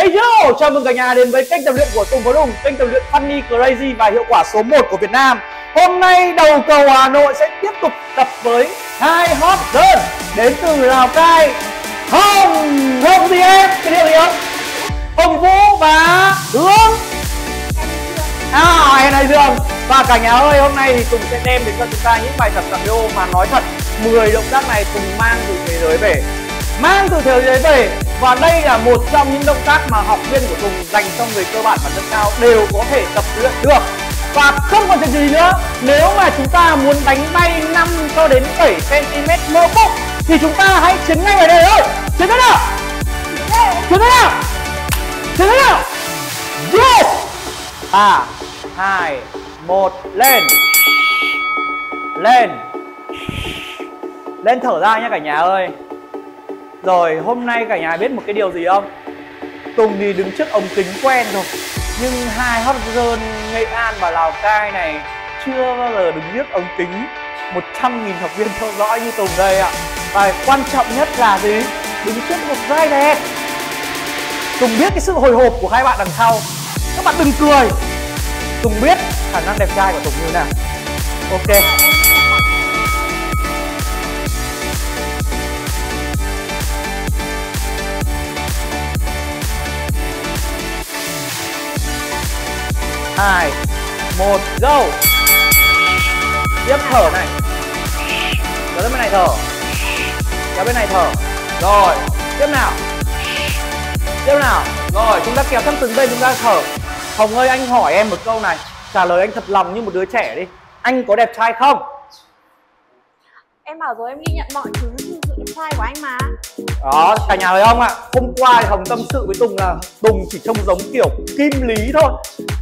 Hey yo, chào mừng cả nhà đến với kênh tập luyện của Tùng Có Đùng Kênh tập luyện funny, crazy và hiệu quả số 1 của Việt Nam. Hôm nay đầu cầu Hà Nội sẽ tiếp tục tập với hai hot girl Đến từ Lào Cai. Hồng, Hồng gì em? Cái điều gì không? Hồng Vũ và Hương. À, em này Dương Và cả nhà ơi, hôm nay thì Tùng sẽ đem đến cho chúng ta những bài tập cardio mà nói thật 10 động tác này Tùng mang từ thế giới về mang từ thế giới về và đây là một trong những động tác mà học viên của Tùng dành cho người cơ bản và nâng cao đều có thể tập luyện được. Và không còn chuyện gì nữa, nếu mà chúng ta muốn đánh bay 5 cho đến 7 cm mơ bụng thì chúng ta hãy chiến ngay ở đây thôi. Chiến thế nào? Chiến thế nào? Chiến thế nào? Yes! Ba hai, một, lên. Lên. Lên thở ra nhé cả nhà ơi rồi, hôm nay cả nhà biết một cái điều gì không? Tùng thì đứng trước ống kính quen rồi, Nhưng hai hot girl Nghệ An và Lào Cai này Chưa bao giờ đứng trước ống kính 100.000 học viên theo dõi như Tùng đây ạ. Và quan trọng nhất là gì? Đứng trước một vai đẹp. Tùng biết cái sự hồi hộp của hai bạn đằng sau. Các bạn đừng cười. Tùng biết khả năng đẹp trai của Tùng như thế nào. Ok. Hai, một, go. Tiếp thở này. Kéo bên này thở. Kéo bên này thở. Rồi, tiếp nào. Tiếp nào. Rồi, chúng ta kéo sang từng bên chúng ta thở. Hồng ơi, anh hỏi em một câu này. Trả lời anh thật lòng như một đứa trẻ đi. Anh có đẹp trai không? Em bảo rồi, em ghi nhận mọi thứ sự đẹp trai của anh mà đó, cả nhà thấy không ạ? Hôm qua thì hồng tâm sự với tùng là tùng chỉ trông giống kiểu kim lý thôi.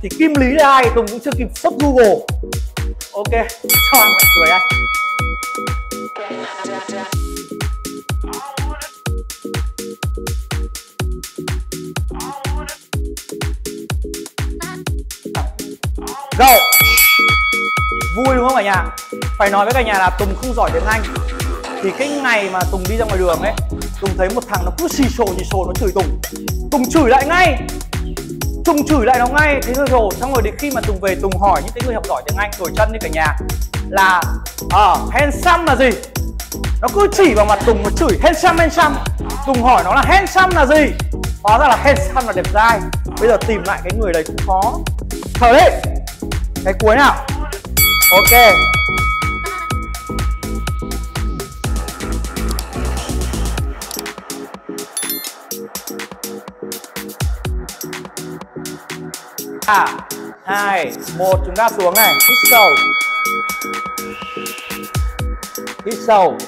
Thì kim lý là ai tùng cũng chưa kịp search google. Ok, cho anh mọi cười anh. Go Vui đúng không cả nhà? Phải nói với cả nhà là Tùng không giỏi tiếng Anh. Thì cái ngày mà Tùng đi ra ngoài đường ấy Tùng thấy một thằng nó cứ xì xồ xì xồ nó chửi Tùng. Tùng chửi lại ngay. Tùng chửi lại nó ngay. Thế rồi rồi Xong rồi đến khi mà Tùng về Tùng hỏi những cái người học giỏi tiếng Anh Đổi chân đi cả nhà Là à, handsome là gì? Nó cứ chỉ vào mặt Tùng mà chửi handsome handsome. Tùng hỏi nó là handsome là gì? Hóa ra là handsome là đẹp trai. Bây giờ tìm lại cái người đấy cũng khó. Thở đi Cái cuối nào? Ok. Ba hai, một, chúng ta xuống này. Hít sâu. Hít sâu.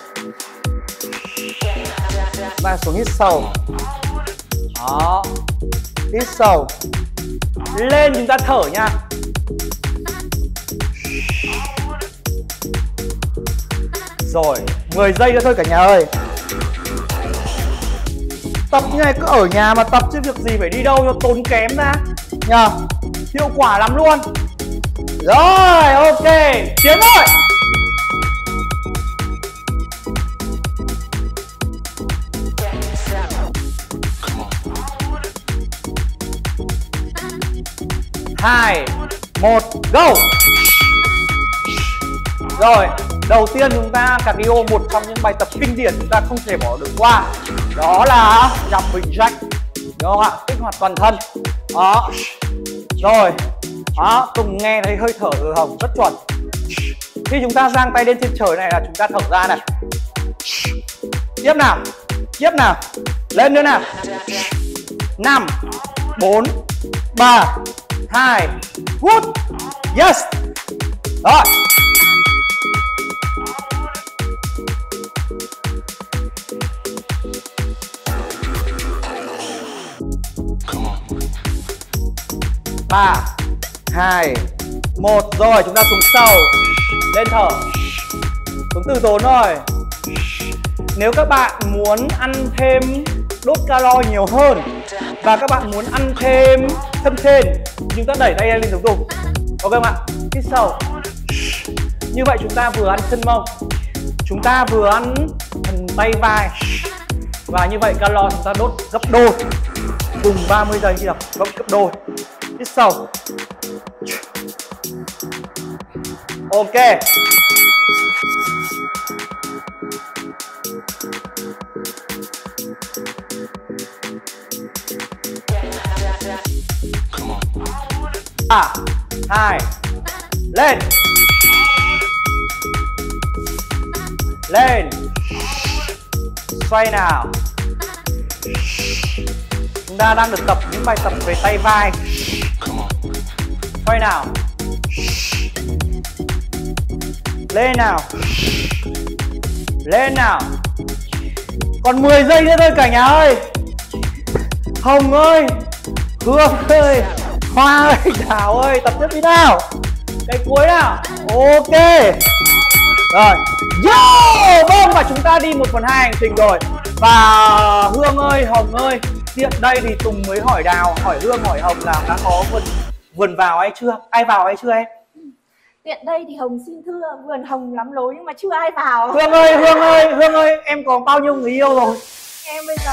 Và xuống hít sâu. Đó. Hít sâu. Lên chúng ta thở nha. Rồi 10 giây nữa thôi cả nhà ơi. Tập như này cứ ở nhà mà tập chứ việc gì phải đi đâu cho tốn kém ra nhờ hiệu quả lắm luôn. Rồi, ok, chiến thôi hai, một, go. Rồi, đầu tiên chúng ta cardio một trong những bài tập kinh điển chúng ta không thể bỏ được qua. Đó là jumping jack. Đúng không ạ? Kích hoạt toàn thân. Đó rồi. Đó tùng nghe thấy hơi thở từ hồng rất chuẩn. Khi chúng ta giang tay lên trên trời này là chúng ta thở ra này. Tiếp nào. Tiếp nào. Lên nữa nào. Năm, bốn, ba, hai, hút. Yes. Rồi. Ba hai một. Rồi chúng ta xuống sâu lên thở. Xuống từ tốn rồi. Nếu các bạn muốn ăn thêm đốt calo nhiều hơn và các bạn muốn ăn thêm thâm trên chúng ta đẩy tay lên xuống tục ok không ạ? Hít sâu. Như vậy chúng ta vừa ăn chân mông. Chúng ta vừa ăn phần tay vai. Và như vậy calo chúng ta đốt gấp đôi. Cùng 30 giây khi đọc gấp, gấp đôi hít sâu ok. Ba hai, lên. Lên. Xoay nào. Chúng ta đang được tập những bài tập về tay vai. Quay nào. Lên nào. Lên nào. Còn 10 giây nữa thôi cả nhà ơi. Hồng ơi. Hương ơi. Hoa ơi. Thảo ơi. Tập tiếp đi nào. Cái cuối nào. Ok. Rồi. Yo! Vâng và chúng ta đi một phần hai hành trình rồi. Và hương ơi, hồng ơi. Hiện đây thì tùng mới hỏi đào, hỏi hương, hỏi hồng là đã có phần vườn vào hay chưa? Ai vào hay chưa em? Tiện đây thì Hồng xin thưa vườn hồng lắm lối nhưng mà chưa ai vào. Hương ơi hương ơi hương ơi em có bao nhiêu người yêu rồi? Em bây giờ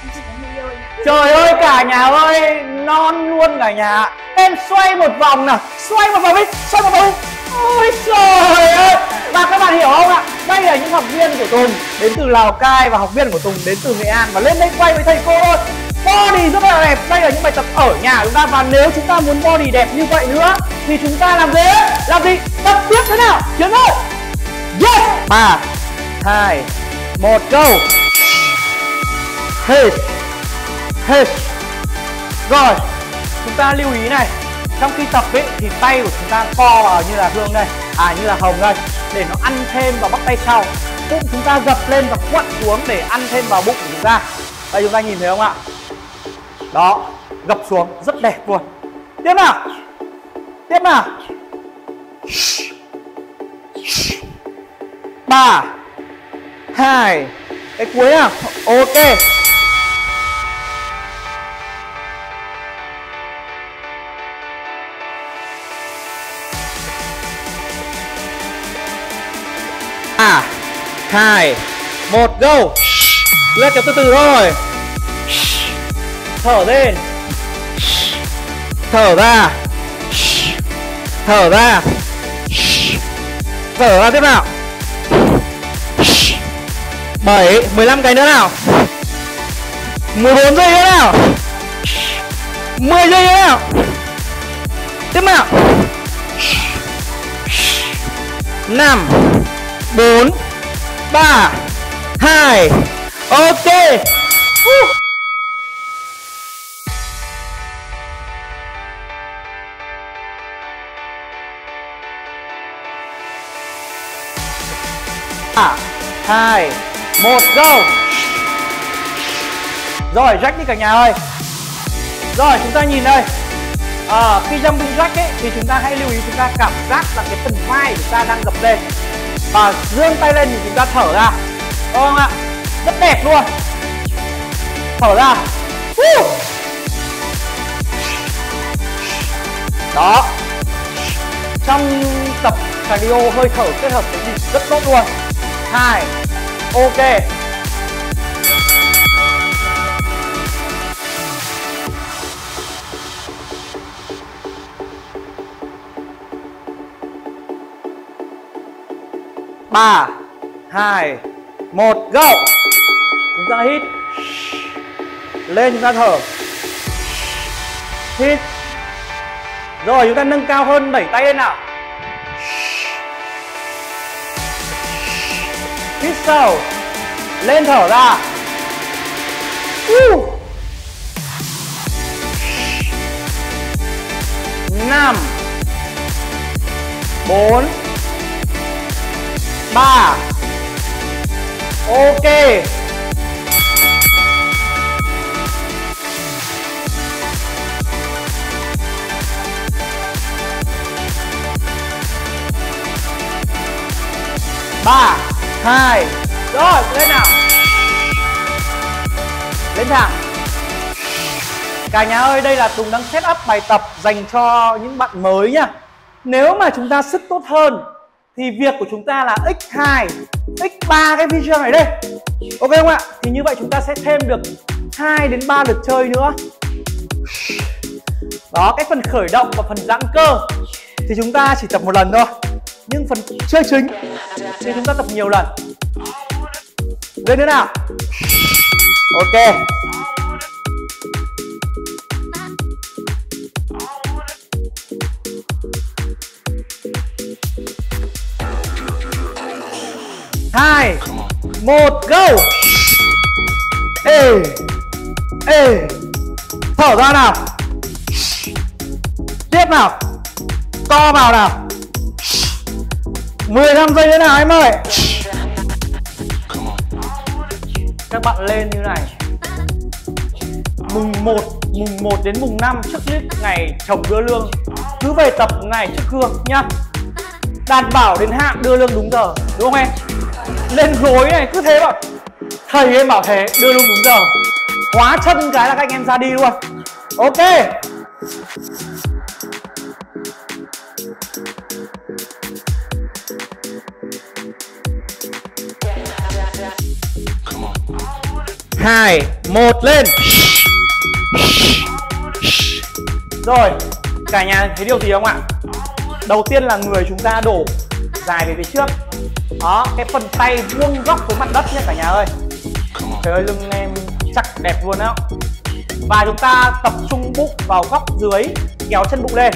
em chỉ có người yêu ạ. Trời ơi cả nhà ơi Non luôn cả nhà. Em xoay một vòng nào Xoay một vòng đi Xoay một vòng đi. Ôi trời ơi Và các bạn hiểu không ạ? Đây là những học viên của Tùng Đến từ Lào Cai Và học viên của Tùng đến từ Nghệ An. Và lên đây quay với thầy cô thôi Body rất là đẹp. Đây là những bài tập ở nhà chúng ta. Và nếu chúng ta muốn body đẹp như vậy nữa, Thì chúng ta làm gì Làm gì? Tập tiếp thế nào? Chiến thôi Yes. 3 2 1 go. Hết. Hết. Rồi. Chúng ta lưu ý này. Trong khi tập ấy, thì tay của chúng ta co vào như là Hương đây. À như là Hồng đây. Để nó ăn thêm vào bắp tay sau. Bụng chúng ta gập lên và quặn xuống để ăn thêm vào bụng của chúng ta. Đây, chúng ta nhìn thấy không ạ? Đó, Gập xuống, rất đẹp luôn. Tiếp nào. Tiếp nào. Ba, hai, cái cuối nào. Ok. Ba, hai, một, go. Lên kéo từ từ thôi thở lên. Thở ra. Thở ra. Thở ra tiếp nào. Bảy, mười lăm cái nữa nào. mười bốn giây nữa nào. mười giây nữa nào. Tiếp nào. Năm, bốn, ba, hai. Ok. Woo. 2 1 go. Rồi rách đi cả nhà ơi. Rồi chúng ta nhìn đây. À, Khi jumping jack ấy thì chúng ta hãy lưu ý chúng ta cảm giác là cái phần vai chúng ta đang gập lên. Và dương tay lên thì chúng ta thở ra. Đúng không ạ? Rất đẹp luôn. Thở ra. Woo! Đó. Trong tập cardio hơi thở kết hợp với nhịp rất tốt luôn. 2 ok. Ba, hai, một, go. Chúng ta hít. Lên, chúng ta thở. Hít. Rồi, chúng ta nâng cao hơn đẩy tay lên nào. Hít sâu. Lên thở ra. Uh. năm. Bốn. Ba. Ok. Ba hai. Rồi, lên nào. Lên thẳng cả nhà ơi, đây là tùng đang set up bài tập dành cho những bạn mới nhá. Nếu mà chúng ta sức tốt hơn, thì việc của chúng ta là x2 x3 cái video này đây. Ok không ạ? Thì như vậy chúng ta sẽ thêm được 2 đến 3 lượt chơi nữa. Đó, cái phần khởi động và phần giãn cơ. Thì chúng ta chỉ tập một lần thôi nhưng phần chơi chính thì chúng ta tập nhiều lần. Lên thế nào? Ok. Hai, một, go! Ê ê, thở ra nào. Tiếp nào. Co vào nào. 15 giây nữa nào em ơi? Các bạn lên như này. Mùng 1 mùng 1 đến mùng 5 trước clip ngày chồng đưa lương. Cứ về tập ngày trước gương nhá. Đảm bảo đến hạn đưa lương đúng giờ, đúng không em? Lên gối này, cứ thế mà thầy em bảo thế, đưa lương đúng giờ. Hóa chân cái là các anh em ra đi luôn. Ok. Hai, một, lên. Rồi, cả nhà thấy điều gì không ạ? Đầu tiên là người chúng ta đổ dài về phía trước. Đó, cái phần tay vuông góc với mặt đất nhé cả nhà ơi. Trời ơi, lưng em chắc đẹp luôn đó và chúng ta tập trung bụng vào góc dưới, kéo chân bụng lên.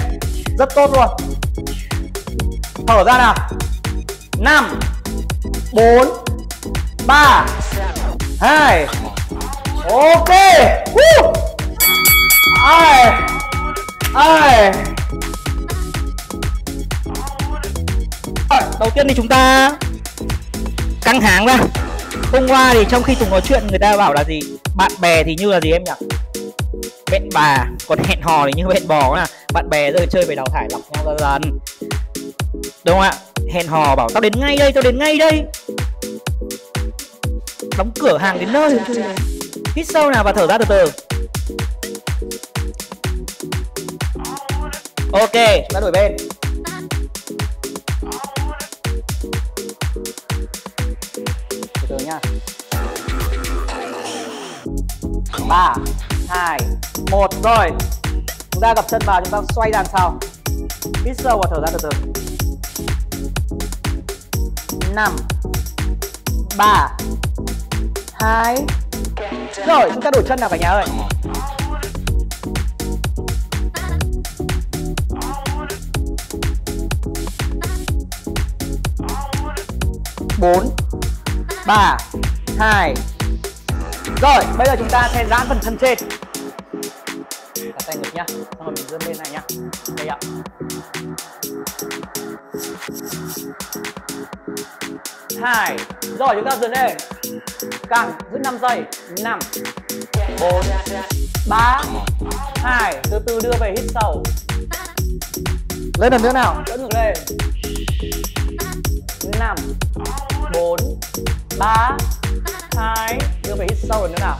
Rất tốt luôn. Thở ra nào. Năm, bốn, ba, hai ok. Woo. ai ai. Đầu tiên thì chúng ta căng hàng ra. Hôm qua thì trong khi tùng nói chuyện, người ta bảo là gì? Bạn bè thì như là gì em nhỉ? Hẹn bà, còn hẹn hò thì như hẹn bò là bạn bè rồi chơi về đào thải lọc nhau dần dần. Đúng không ạ? Hẹn hò bảo, tao đến ngay đây, tao đến ngay đây. Đóng cửa hàng đến nơi hít sâu nào và thở ra từ từ. Ok, chúng ta đổi bên. Từ từ nha. Ba, hai, một, rồi. Chúng ta gập chân vào, chúng ta xoay đằng sau. Hít sâu và thở ra từ từ. Năm, ba, hai rồi, chúng ta đổi chân nào cả nhà ơi. Bốn, ba, hai. Rồi, bây giờ chúng ta sẽ giãn phần thân trên. Đặt tay ngực nhá, xong rồi mình dâng lên này nhá. Đây ạ. Hai. Rồi, chúng ta dừng lên căng giữ 5 giây. 5 4 3 2 từ từ đưa về hít sâu. Lên lần nữa nào. Đỡ ngược lên. 5 4 3 2 đưa về hít sâu lần nữa nào.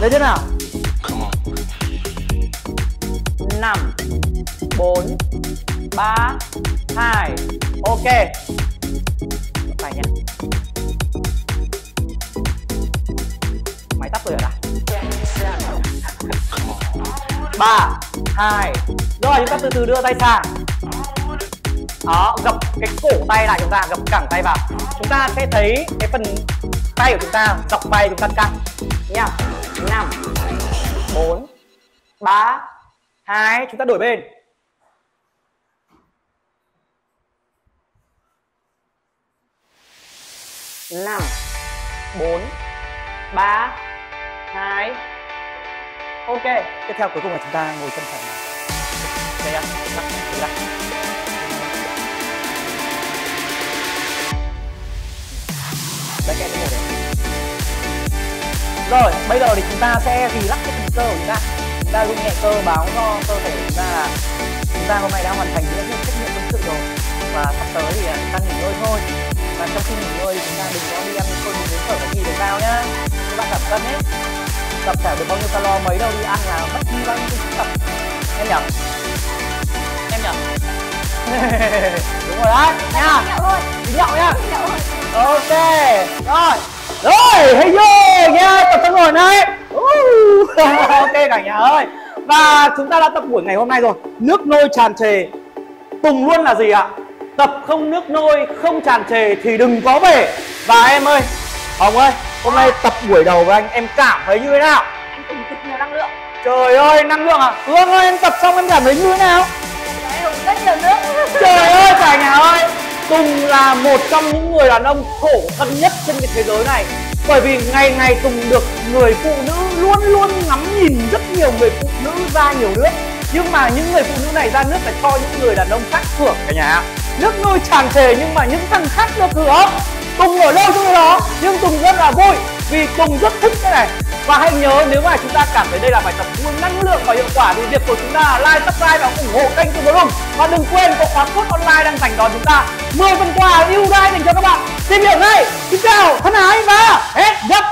Lên thế nào. 5 4 3 2 ok. Phải nha 3 2 Rồi chúng ta từ từ đưa tay sang. Đó, gập cái cổ tay lại chúng ta, gập cẳng tay vào. Chúng ta sẽ thấy cái phần tay của chúng ta, dọc tay chúng ta căng. Nha. 5 4 3 2 Chúng ta đổi bên. Năm bốn ba hai ok, tiếp theo cuối cùng là chúng ta ngồi chân thoải mái đây ạ đây lắc đây cái ngồi đấy rồi, bây giờ thì chúng ta sẽ gì lắc cái phần cơ của chúng ta. Chúng ta rung nhẹ cơ báo cho cơ thể chúng ta là chúng ta hôm nay đã hoàn thành những trách nhiệm quân sự rồi. Và sắp tới thì à, chúng ta nghỉ ngơi thôi. Và trong khi nghỉ ngơi thì chúng ta đừng có đi ăn cơm đến phở cái gì được sao nhá. Các bạn giảm cân hết tập thể được bao nhiêu calo mấy đâu đi ăn là mất đi bao nhiêu tập. Em nhỉ em nhỉ đúng rồi đấy nha. Đi nhậu nhá. Ok rồi. Rồi hey yo nha tập xong rồi rồi này ok cả nhà ơi. Và chúng ta đã tập buổi ngày hôm nay rồi. Nước nôi tràn trề. Tùng luôn là gì ạ? Tập không nước nôi không tràn trề thì đừng có về. Và em ơi hồng ơi hôm nay tập buổi đầu với anh em cảm thấy như thế nào? Anh tùng cực nhiều năng lượng. Trời ơi năng lượng à? Hương ơi em tập xong em cảm thấy như thế nào? Rất nhiều nước. Trời ơi cả nhà ơi! Tùng là một trong những người đàn ông khổ thân nhất trên cái thế giới này. Bởi vì ngày ngày Tùng được người phụ nữ luôn luôn ngắm nhìn rất nhiều người phụ nữ ra nhiều nước. Nhưng mà những người phụ nữ này ra nước phải cho những người đàn ông khác hưởng cả nhà. Nước nuôi tràn trề nhưng mà những thằng khác được hưởng Tùng ở đâu trong đó nhưng Tùng rất là vui vì Tùng rất thích cái này. Và hãy nhớ nếu mà chúng ta cảm thấy đây là bài tập nguồn năng lượng và hiệu quả thì việc của chúng ta là like, subscribe và ủng hộ kênh Tùng Room và đừng quên có khóa code online đang dành đón chúng ta. 10 phần quà ưu đãi dành cho các bạn. Tìm hiểu ngay. Xin chào thân ái và hẹn gặp